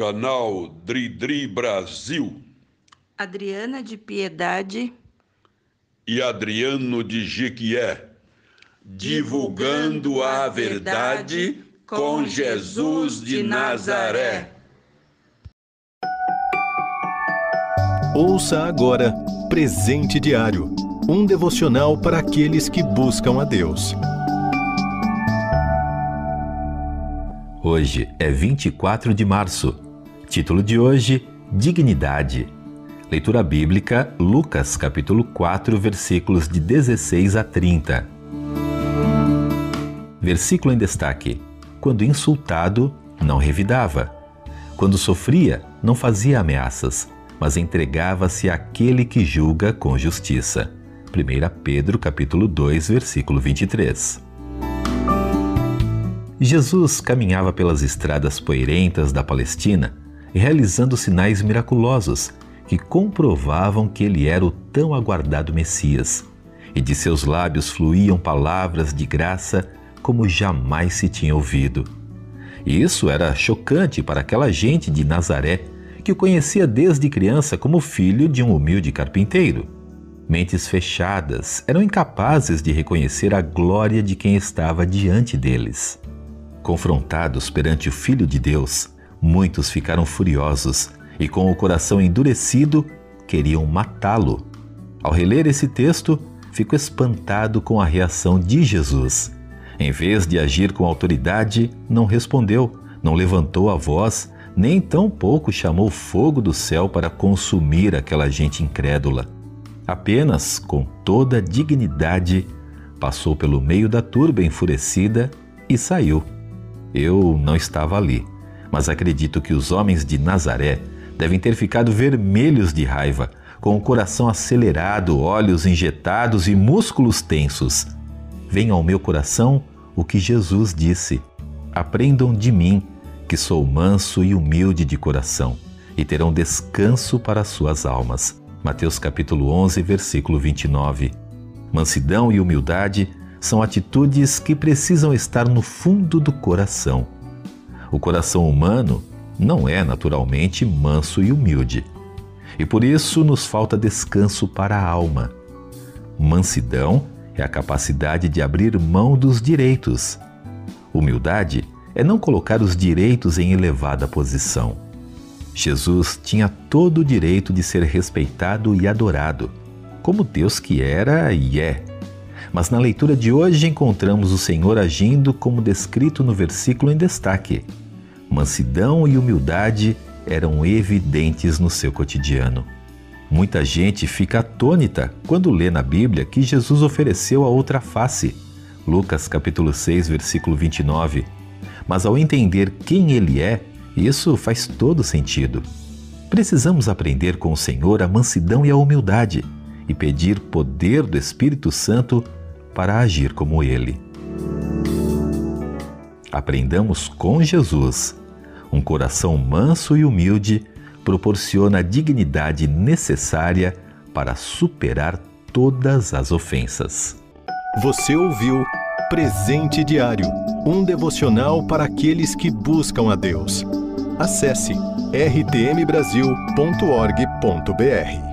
Canal Dridri Brasil Adriana de Piedade e Adriano de Jequié, divulgando a verdade com Jesus de Nazaré. Ouça agora Presente Diário um devocional para aqueles que buscam a Deus. Hoje é 24 de março. Título de hoje: Dignidade. Leitura bíblica, Lucas capítulo 4, versículos de 16 a 30. Versículo em destaque: Quando insultado, não revidava. Quando sofria, não fazia ameaças, mas entregava-se àquele que julga com justiça. 1 Pedro capítulo 2, versículo 23. Jesus caminhava pelas estradas poeirentas da Palestina, realizando sinais miraculosos que comprovavam que ele era o tão aguardado Messias, e de seus lábios fluíam palavras de graça como jamais se tinha ouvido. Isso era chocante para aquela gente de Nazaré que o conhecia desde criança como filho de um humilde carpinteiro. Mentes fechadas eram incapazes de reconhecer a glória de quem estava diante deles. Confrontados perante o Filho de Deus, muitos ficaram furiosos e, com o coração endurecido, queriam matá-lo. Ao reler esse texto, fico espantado com a reação de Jesus. Em vez de agir com autoridade, não respondeu, não levantou a voz, nem tampouco chamou fogo do céu para consumir aquela gente incrédula. Apenas, com toda dignidade, passou pelo meio da turba enfurecida e saiu. Eu não estava ali, mas acredito que os homens de Nazaré devem ter ficado vermelhos de raiva, com o coração acelerado, olhos injetados e músculos tensos. Venha ao meu coração o que Jesus disse: Aprendam de mim, que sou manso e humilde de coração, e terão descanso para suas almas. Mateus capítulo 11, versículo 29. Mansidão e humildade são atitudes que precisam estar no fundo do coração. O coração humano não é naturalmente manso e humilde. E por isso nos falta descanso para a alma. Mansidão é a capacidade de abrir mão dos direitos. Humildade é não colocar os direitos em elevada posição. Jesus tinha todo o direito de ser respeitado e adorado, como Deus que era e é. Mas na leitura de hoje encontramos o Senhor agindo como descrito no versículo em destaque mansidão e humildade eram evidentes no seu cotidiano. Muita gente fica atônita quando lê na Bíblia que Jesus ofereceu a outra face. Lucas capítulo 6, versículo 29. Mas ao entender quem ele é, isso faz todo sentido. Precisamos aprender com o Senhor a mansidão e a humildade e pedir poder do Espírito Santo para agir como ele. Aprendamos com Jesus um coração manso e humilde proporciona a dignidade necessária para superar todas as ofensas. Você ouviu Presente Diário um devocional para aqueles que buscam a Deus. Acesse rtmbrasil.org.br.